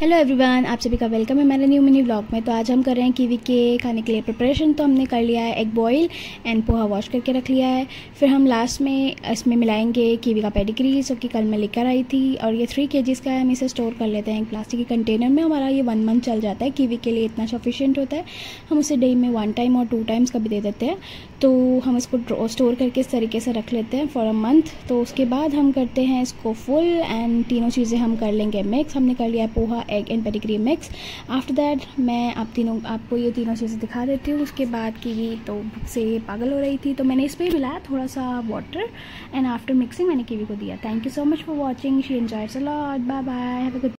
Hello everyone आप सभी का वेलकम है मेरे न्यू मिनी ब्लॉग में। तो आज हम कर रहे हैं कीवी के खाने के लिए प्रिपरेशन तो हमने कर लिया है egg boil and poha wash करके रख लिया है। फिर हम लास्ट में इसमें मिलाएँगे कीवी का पेडिग्री जो कि कल मैं लेकर आई थी। और ये थ्री के का है, हम इसे स्टोर कर लेते हैं एक प्लास्टिक के कंटेनर में। हमारा ये वन मंथ चल जाता है कीवी के लिए, इतना सफिशेंट होता है। हम उसे डे में वन टाइम और टू टाइम्स का भी दे देते हैं। तो हम इसको स्टोर करके इस तरीके से रख लेते हैं फॉर अ मंथ तो उसके बाद हम करते हैं इसको फुल एंड तीनों चीज़ें हम कर लेंगे मिक्स हमने कर लिया है poha egg and Pedigree mix after that मैं आप तीनों, आपको ये तीनों चीज़ें दिखा देती हूँ। उसके बाद की तो भूख से पागल हो रही थी तो मैंने इस पर मिलाया थोड़ा सा वाटर एंड आफ्टर मिक्सिंग मैंने कीवी को दिया. Thank you so much for watching she enjoy lot bye bye have a good